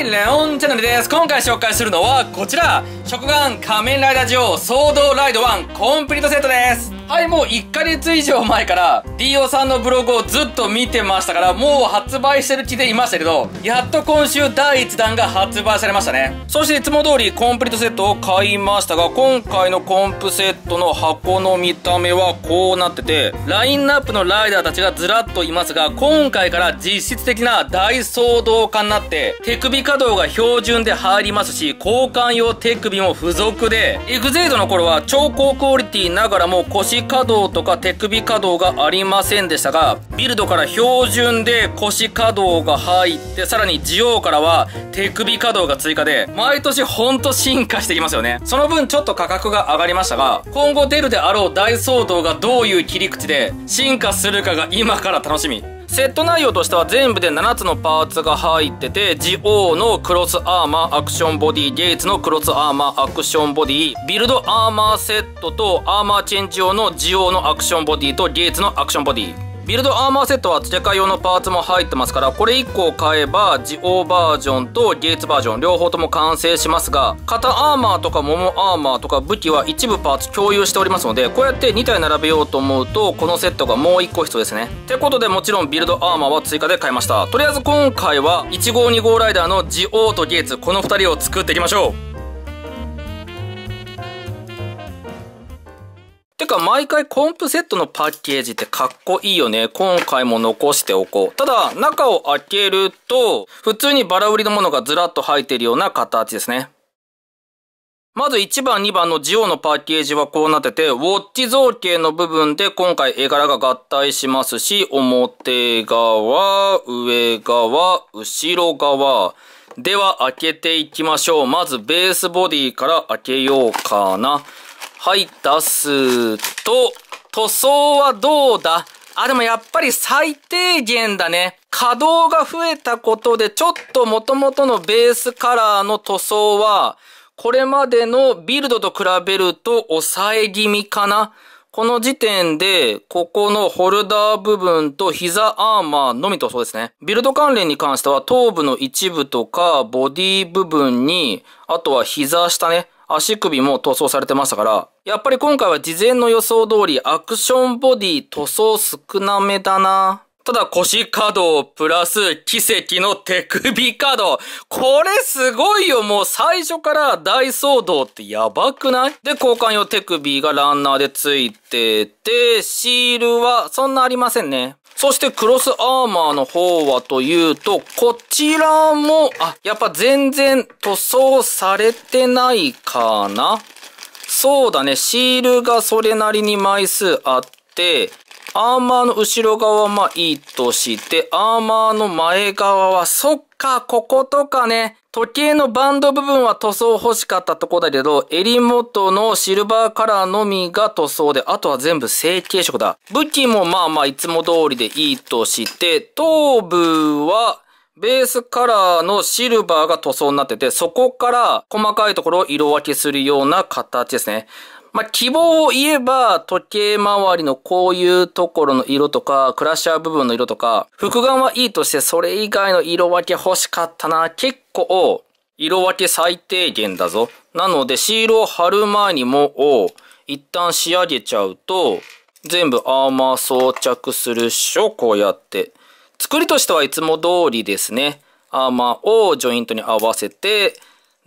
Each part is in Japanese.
い、レオンチャンネルです。今回紹介するのはこちら、食玩仮面ライダージオソードライド1コンプリートセットです。はい、もう1ヶ月以上前から DO さんのブログをずっと見てましたから、もう発売してる気でいましたけど、やっと今週第1弾が発売されましたね。そしていつも通りコンプリートセットを買いましたが、今回のコンプセットの箱の見た目はこうなってて、ラインナップのライダーたちがずらっといますが、今回から実質的な大騒動化になって、手首可動が標準で入りますし、交換用手首も付属で、エグゼイドの頃は超高クオリティながらも腰可動とか手首可動がありませんでしたが、ビルドから標準で腰可動が入って、さらにジオウからは手首可動が追加で、毎年ほんと進化していきますよね。その分ちょっと価格が上がりましたが、今後出るであろう装動がどういう切り口で進化するかが今から楽しみ。セット内容としては全部で7つのパーツが入ってて、ジオウのクロスアーマーアクションボディ、ゲイツのクロスアーマーアクションボディ、ビルドアーマーセットとアーマーチェンジ用のジオウのアクションボディとゲイツのアクションボディ。ビルドアーマーセットは付け替え用のパーツも入ってますから、これ1個を買えば、ジオウバージョンとゲイツバージョン両方とも完成しますが、肩アーマーとか腿アーマーとか武器は一部パーツ共有しておりますので、こうやって2体並べようと思うと、このセットがもう1個必要ですね。ってことでもちろんビルドアーマーは追加で買いました。とりあえず今回は、1号2号ライダーのジオーとゲイツ、この2人を作っていきましょう。か毎回コンプセットのパッケージってかっこいいよね。今回も残しておこう。ただ、中を開けると、普通にバラ売りのものがずらっと入っているような形ですね。まず1番2番のジオのパッケージはこうなってて、ウォッチ造形の部分で今回絵柄が合体しますし、表側、上側、後ろ側。では開けていきましょう。まずベースボディから開けようかな。はい、出すと、塗装はどうだ？あ、でもやっぱり最低限だね。稼働が増えたことで、ちょっと元々のベースカラーの塗装は、これまでのビルドと比べると抑え気味かな。この時点で、ここのホルダー部分と膝アーマーのみとそうですね。ビルド関連に関しては頭部の一部とかボディ部分に、あとは膝下ね。足首も塗装されてましたから、やっぱり今回は事前の予想通りアクションボディ塗装少なめだな。ただ腰可動プラス奇跡の手首可動。これすごいよ。もう最初から大騒動ってやばくない？で、交換用手首がランナーでついてて、シールはそんなありませんね。そしてクロスアーマーの方はというと、こちらも、あ、やっぱ全然塗装されてないかな。そうだね、シールがそれなりに枚数あって、アーマーの後ろ側はまあいいとして、アーマーの前側は、そっか、こことかね、時計のバンド部分は塗装欲しかったとこだけど、襟元のシルバーカラーのみが塗装で、あとは全部成型色だ。武器もまあまあいつも通りでいいとして、頭部は、ベースカラーのシルバーが塗装になってて、そこから細かいところを色分けするような形ですね。まあ、希望を言えば、時計回りのこういうところの色とか、クラッシャー部分の色とか、複眼はいいとして、それ以外の色分け欲しかったな。結構、色分け最低限だぞ。なので、シールを貼る前にもう、一旦仕上げちゃうと、全部アーマー装着するっしょ、こうやって。作りとしてはいつも通りですね。アーマーをジョイントに合わせて、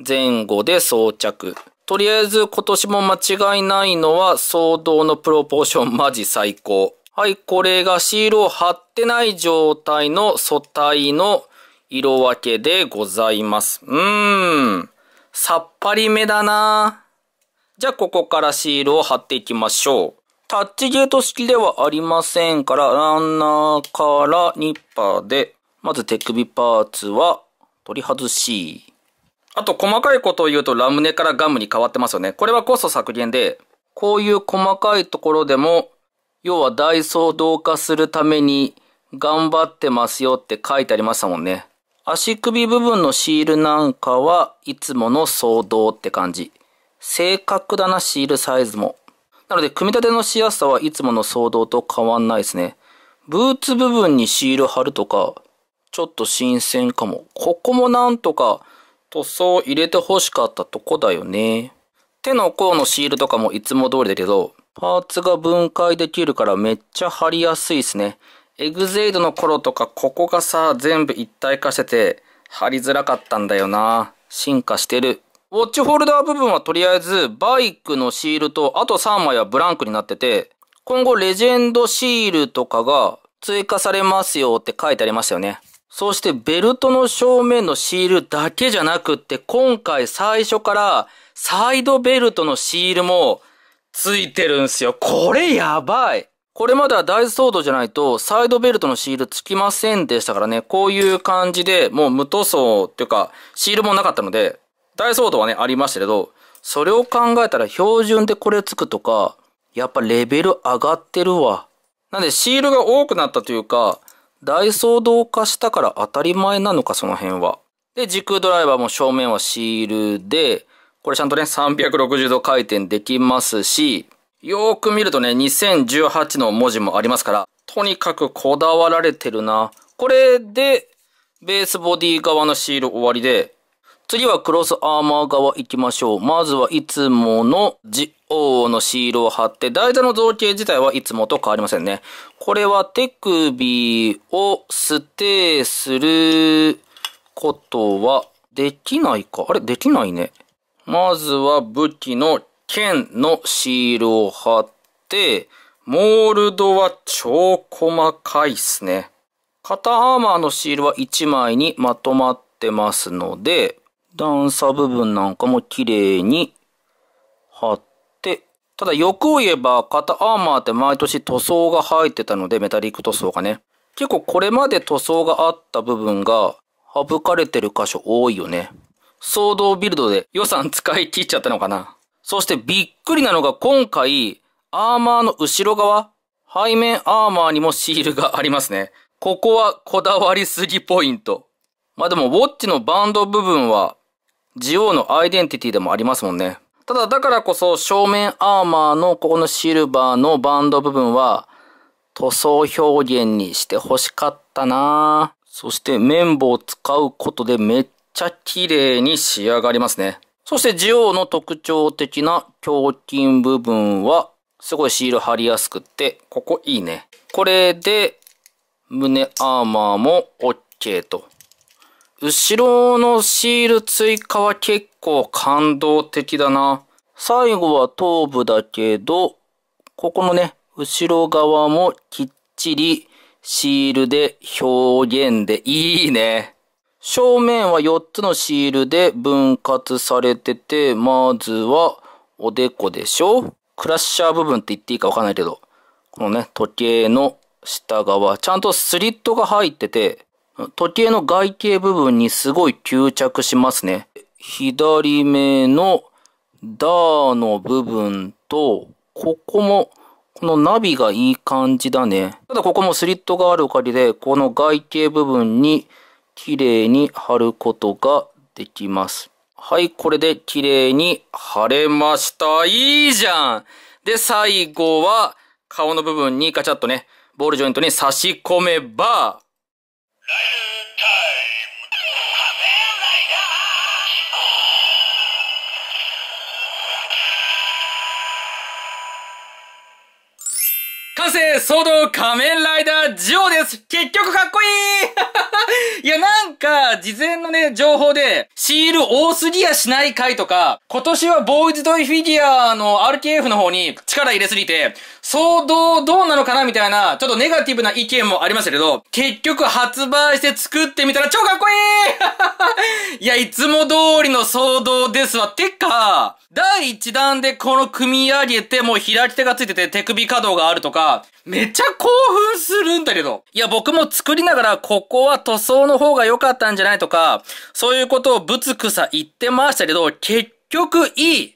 前後で装着。とりあえず今年も間違いないのは騒動のプロポーションマジ最高。はい、これがシールを貼ってない状態の素体の色分けでございます。うーん。さっぱりめだなじゃあここからシールを貼っていきましょう。タッチゲート式ではありませんから、ランナーからニッパーで、まず手首パーツは取り外し。あと細かいことを言うとラムネからガムに変わってますよね。これはコスト削減で、こういう細かいところでも、要はダイソー同化するために頑張ってますよって書いてありましたもんね。足首部分のシールなんかはいつもの騒動って感じ。正確だなシールサイズも。なので組み立てのしやすさはいつもの騒動と変わんないですね。ブーツ部分にシール貼るとか、ちょっと新鮮かも。ここもなんとか塗装入れて欲しかったとこだよね。手の甲のシールとかもいつも通りだけど、パーツが分解できるからめっちゃ貼りやすいですね。エグゼイドの頃とかここがさ、全部一体化してて貼りづらかったんだよな。進化してる。ウォッチホルダー部分はとりあえずバイクのシールとあと3枚はブランクになってて、今後レジェンドシールとかが追加されますよって書いてありましたよね。そしてベルトの正面のシールだけじゃなくって今回最初からサイドベルトのシールもついてるんすよ。これやばい。これまでは大ソードじゃないとサイドベルトのシールつきませんでしたからね。こういう感じでもう無塗装っていうかシールもなかったので大ソードはねありましたけどそれを考えたら標準でこれつくとかやっぱレベル上がってるわ。なんでシールが多くなったというか大騒動化したから当たり前なのか、その辺は。で、時空ドライバーも正面はシールで、これちゃんとね、360度回転できますし、よーく見るとね、2018の文字もありますから、とにかくこだわられてるな。これで、ベースボディ側のシール終わりで、次はクロスアーマー側行きましょう。まずはいつものジオのシールを貼って、台座の造形自体はいつもと変わりませんね。これは手首をステーすることはできないか？あれ？できないね。まずは武器の剣のシールを貼って、モールドは超細かいっすね。肩アーマーのシールは1枚にまとまってますので、段差部分なんかも綺麗に貼って、ただ欲を言えば肩アーマーって毎年塗装が入ってたので、メタリック塗装がね。結構これまで塗装があった部分が省かれてる箇所多いよね。騒動ビルドで予算使い切っちゃったのかな。そしてびっくりなのが今回、アーマーの後ろ側、背面アーマーにもシールがありますね。ここはこだわりすぎポイント。まあでも、ウォッチのバンド部分はジオウのアイデンティティでもありますもんね。ただ、だからこそ正面アーマーのここのシルバーのバンド部分は塗装表現にして欲しかったなそして綿棒を使うことでめっちゃ綺麗に仕上がりますね。そしてジオウの特徴的な胸筋部分はすごいシール貼りやすくって、ここいいね。これで胸アーマーも OK と。後ろのシール追加は結構感動的だな。最後は頭部だけど、ここのね、後ろ側もきっちりシールで表現でいいね。正面は4つのシールで分割されてて、まずはおでこでしょ？クラッシャー部分って言っていいかわかんないけど、このね、時計の下側、ちゃんとスリットが入ってて、時計の外形部分にすごい吸着しますね。左目のダーの部分と、ここも、このナビがいい感じだね。ただここもスリットがあるおかげで、この外形部分に綺麗に貼ることができます。はい、これで綺麗に貼れました。いいじゃんで、最後は顔の部分にガチャッとね、ボールジョイントに差し込めば、United Time. 完成騒動仮面ライダージオです。結局かっこいい。いや、なんか、事前のね、情報で、シール多すぎやしない回とか、今年はボーイズトイフィギュアの RKF の方に力入れすぎて、騒動どうなのかなみたいな、ちょっとネガティブな意見もありましたけど、結局発売して作ってみたら超かっこいい。いや、いつも通りの騒動ですわ。てか、第1弾でこの組み上げて、もう開き手がついてて手首可動があるとか、めっちゃ興奮するんだけど。いや、僕も作りながら、ここは塗装の方が良かったんじゃないとか、そういうことをぶつくさ言ってましたけど、結局いい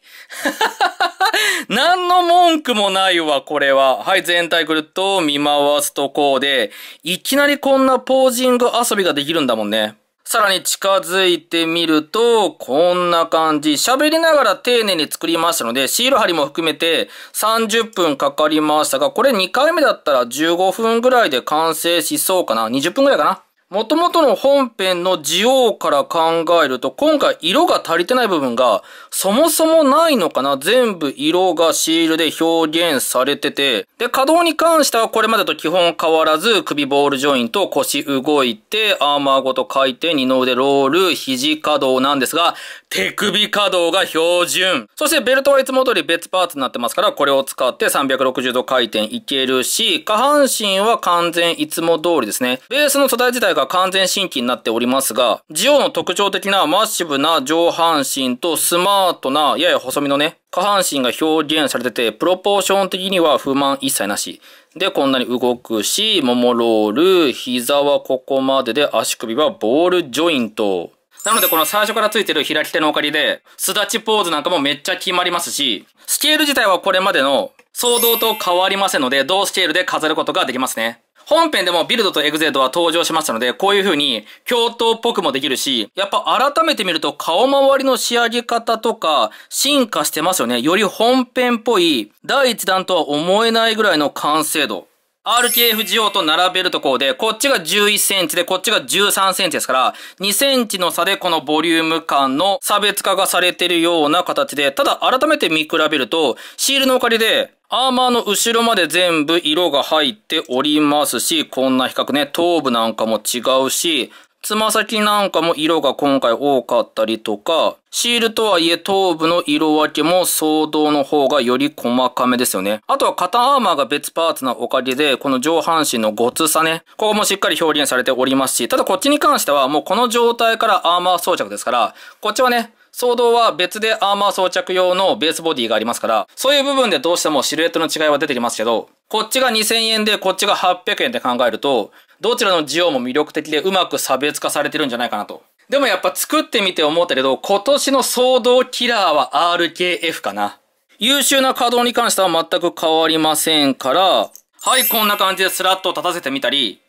何の文句もないわ、これは。はい、全体くるっと見回すとこうで、いきなりこんなポージング遊びができるんだもんね。さらに近づいてみると、こんな感じ。喋りながら丁寧に作りましたので、シール貼りも含めて30分かかりましたが、これ2回目だったら15分ぐらいで完成しそうかな。20分ぐらいかな。元々の本編の需要から考えると、今回色が足りてない部分がそもそもないのかな？全部色がシールで表現されてて、で、稼働に関してはこれまでと基本変わらず、首ボールジョイント、腰動いて、アーマーごと回転、二の腕ロール、肘稼働なんですが、手首稼働が標準。そしてベルトはいつも通り別パーツになってますから、これを使って360度回転いけるし、下半身は完全いつも通りですね。ベースの素材自体が完全新規になっておりますが、ジオの特徴的なマッシブな上半身とスマートなやや細身のね、下半身が表現されてて、プロポーション的には不満一切なし。で、こんなに動くし、ももロール、膝はここまでで、足首はボールジョイント。なのでこの最初からついてる開き手のおかげで、すだちポーズなんかもめっちゃ決まりますし、スケール自体はこれまでの騒動と変わりませんので、同スケールで飾ることができますね。本編でもビルドとエグゼードは登場しましたので、こういう風に共闘っぽくもできるし、やっぱ改めて見ると顔周りの仕上げ方とか進化してますよね。より本編っぽい第一弾とは思えないぐらいの完成度。RTFGO と並べるところで、こっちが11センチで、こっちが13センチですから、2センチの差でこのボリューム感の差別化がされてるような形で、ただ改めて見比べると、シールのおかげで、アーマーの後ろまで全部色が入っておりますし、こんな比較ね、頭部なんかも違うし、つま先なんかも色が今回多かったりとか、シールとはいえ頭部の色分けも相当の方がより細かめですよね。あとは肩アーマーが別パーツなおかげで、この上半身のごつさね、ここもしっかり表現されておりますし、ただこっちに関してはもうこの状態からアーマー装着ですから、こっちはね、騒動は別でアーマー装着用のベースボディがありますから、そういう部分でどうしてもシルエットの違いは出てきますけど、こっちが2000円でこっちが800円で考えると、どちらの需要も魅力的でうまく差別化されてるんじゃないかなと。でもやっぱ作ってみて思ったけど、今年の騒動キラーは RKF かな。優秀な稼働に関しては全く変わりませんから、はい、こんな感じでスラッと立たせてみたり、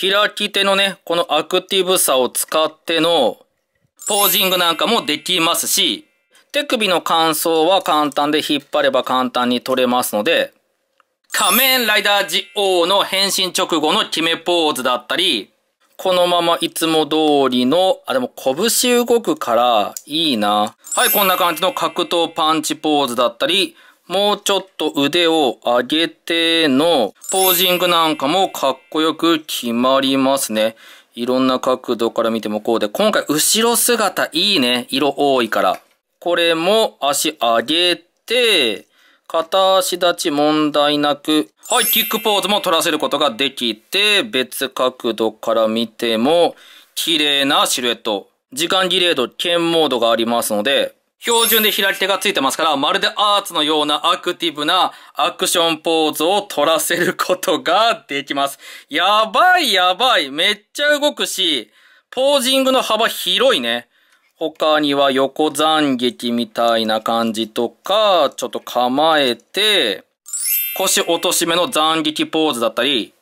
開き手のね、このアクティブさを使ってのポージングなんかもできますし、手首の乾燥は簡単で引っ張れば簡単に取れますので、仮面ライダージオの変身直後の決めポーズだったり、このままいつも通りの、あ、でも拳動くからいいな。はい、こんな感じの格闘パンチポーズだったり、もうちょっと腕を上げてのポージングなんかもかっこよく決まりますね。いろんな角度から見てもこうで、今回後ろ姿いいね。色多いから。これも足上げて、片足立ち問題なく、はい、キックポーズも取らせることができて、別角度から見ても、綺麗なシルエット。時間ギレード、剣モードがありますので、標準で左手がついてますから、まるでアーツのようなアクティブなアクションポーズを取らせることができます。やばいやばい。めっちゃ動くし、ポージングの幅広いね。他には横斬撃みたいな感じとか、ちょっと構えて、腰落とし目の斬撃ポーズだったり、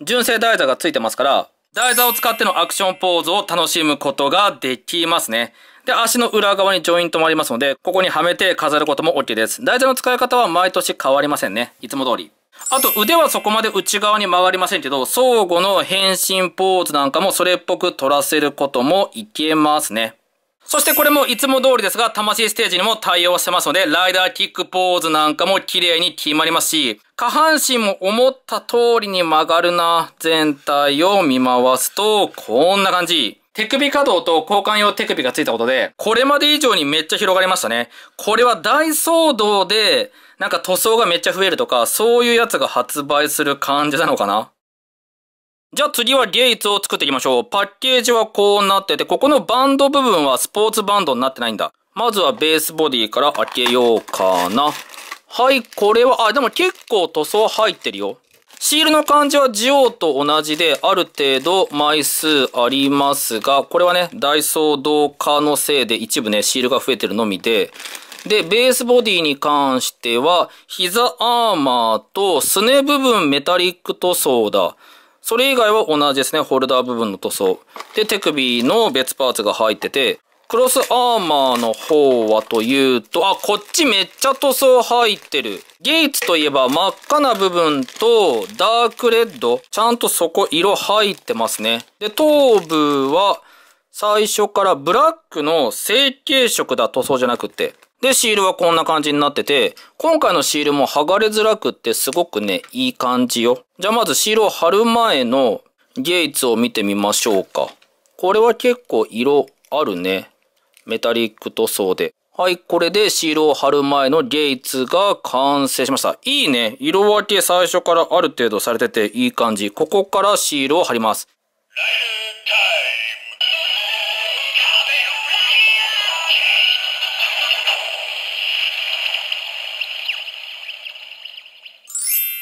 純正台座がついてますから、台座を使ってのアクションポーズを楽しむことができますね。で、足の裏側にジョイントもありますので、ここにはめて飾ることも OK です。台座の使い方は毎年変わりませんね。いつも通り。あと腕はそこまで内側に曲がりませんけど、相互の変身ポーズなんかもそれっぽく取らせることもいけますね。そしてこれもいつも通りですが、魂ステージにも対応してますので、ライダーキックポーズなんかも綺麗に決まりますし、下半身も思った通りに曲がるな、全体を見回すと、こんな感じ。手首可動と交換用手首がついたことで、これまで以上にめっちゃ広がりましたね。これは大騒動で、なんか塗装がめっちゃ増えるとか、そういうやつが発売する感じなのかなじゃあ次はゲイツを作っていきましょう。パッケージはこうなってて、ここのバンド部分はスポーツバンドになってないんだ。まずはベースボディから開けようかな。はい、これは、あ、でも結構塗装入ってるよ。シールの感じはジオと同じで、ある程度枚数ありますが、これはね、ダイソー同化のせいで一部ね、シールが増えてるのみで、で、ベースボディに関しては、膝アーマーとすね部分メタリック塗装だ。それ以外は同じですね、ホルダー部分の塗装。で、手首の別パーツが入ってて、クロスアーマーの方はというと、あ、こっちめっちゃ塗装入ってる。ゲイツといえば真っ赤な部分とダークレッド、ちゃんとそこ色入ってますね。で、頭部は最初からブラックの成型色だ塗装じゃなくて。で、シールはこんな感じになってて、今回のシールも剥がれづらくってすごくね、いい感じよ。じゃあまずシールを貼る前のゲイツを見てみましょうか。これは結構色あるね。メタリック塗装で。はい、これでシールを貼る前のゲイツが完成しました。いいね。色分け最初からある程度されてていい感じ。ここからシールを貼ります。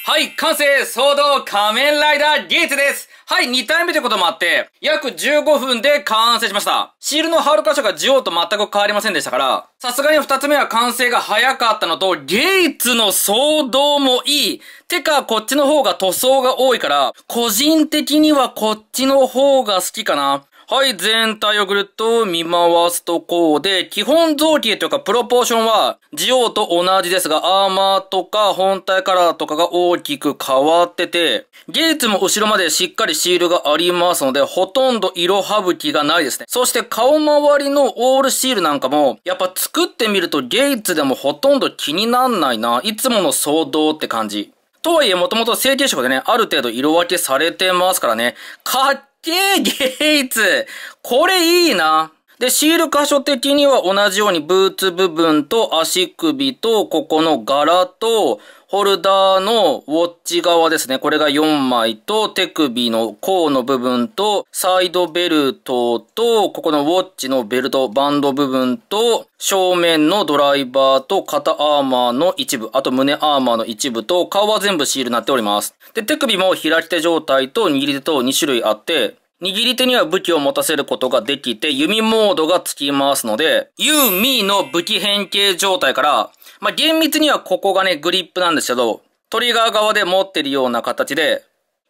はい、完成総動仮面ライダーゲーツですはい、2体目ということもあって、約15分で完成しました。シールの貼る箇所がジオと全く変わりませんでしたから、さすがに2つ目は完成が早かったのと、ゲイツの騒動もいい。てか、こっちの方が塗装が多いから、個人的にはこっちの方が好きかな。はい、全体をぐるっと見回すとこうで、基本造形というかプロポーションは、ジオと同じですが、アーマーとか本体カラーとかが大きく変わってて、ゲーツも後ろまでしっかりシールがありますので、ほとんど色省きがないですね。そして顔周りのオールシールなんかも、やっぱ作ってみるとゲーツでもほとんど気になんないな。いつもの騒動って感じ。とはいえ、もともと成形色でね、ある程度色分けされてますからね、かっけーゲイツこれいいな。で、シール箇所的には同じようにブーツ部分と足首とここの柄とホルダーのウォッチ側ですね。これが4枚と手首の甲の部分とサイドベルトとここのウォッチのベルト、バンド部分と正面のドライバーと肩アーマーの一部、あと胸アーマーの一部と顔は全部シールになっております。で、手首も開き手状態と握り手と2種類あって握り手には武器を持たせることができて、弓モードがつきますので、ユーミーの武器変形状態から、まあ、厳密にはここがね、グリップなんですけど、トリガー側で持ってるような形で、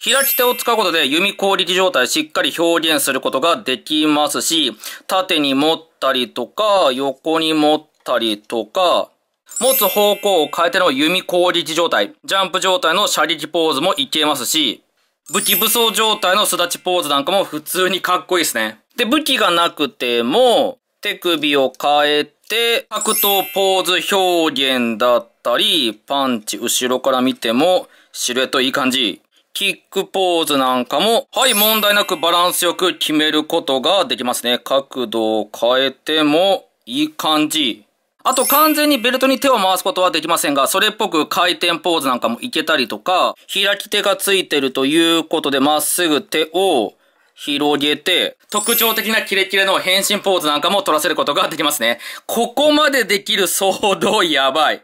開き手を使うことで弓攻撃状態しっかり表現することができますし、縦に持ったりとか、横に持ったりとか、持つ方向を変えての弓攻撃状態、ジャンプ状態の射撃ポーズもいけますし、武器武装状態のすだちポーズなんかも普通にかっこいいですね。で、武器がなくても、手首を変えて、格闘ポーズ表現だったり、パンチ後ろから見ても、シルエットいい感じ。キックポーズなんかも、はい、問題なくバランスよく決めることができますね。角度を変えても、いい感じ。あと完全にベルトに手を回すことはできませんが、それっぽく回転ポーズなんかもいけたりとか、開き手がついてるということでまっすぐ手を広げて、特徴的なキレキレの変身ポーズなんかも取らせることができますね。ここまでできる騒動やばい。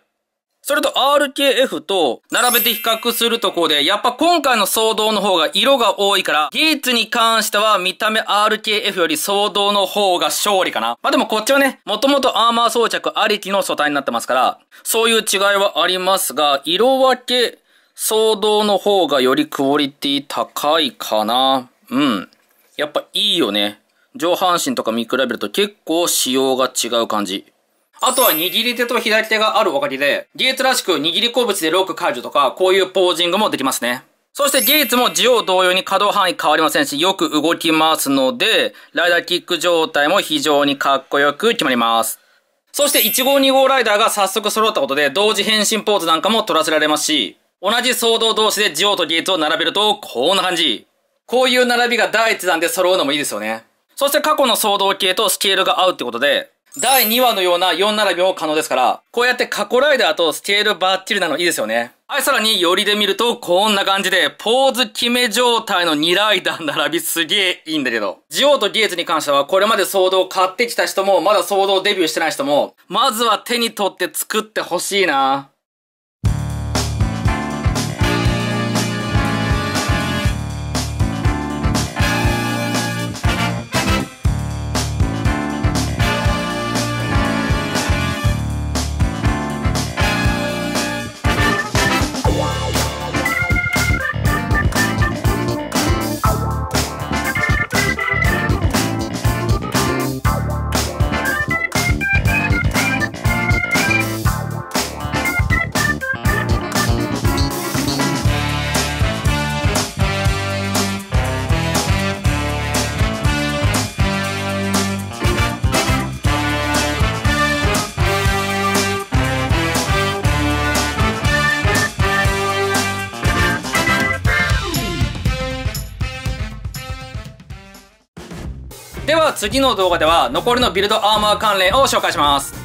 それと RKF と並べて比較するとこで、やっぱ今回の騒動の方が色が多いから、ギーツに関しては見た目 RKF より騒動の方が勝利かな。まあでもこっちはね、もともとアーマー装着ありきの素体になってますから、そういう違いはありますが、色分け、騒動の方がよりクオリティ高いかな。うん。やっぱいいよね。上半身とか見比べると結構仕様が違う感じ。あとは握り手と左手があるおかげで、ゲーツらしく握り拳でロック解除とか、こういうポージングもできますね。そしてゲーツもジオ同様に可動範囲変わりませんし、よく動きますので、ライダーキック状態も非常にかっこよく決まります。そして1号2号ライダーが早速揃ったことで、同時変身ポーズなんかも取らせられますし、同じ騒動同士でジオとゲーツを並べると、こんな感じ。こういう並びが第一弾で揃うのもいいですよね。そして過去の騒動系とスケールが合うってことで、第2話のような4並びも可能ですから、こうやって過去ライダーとスケールバッチリなのいいですよね。はい、さらに、寄りで見ると、こんな感じで、ポーズ決め状態の2ライダー並びすげえいいんだけど。ジオウとゲーツに関しては、これまで騒動を買ってきた人も、まだ騒動デビューしてない人も、まずは手に取って作ってほしいな。次の動画では残りのビルドアーマー関連を紹介します。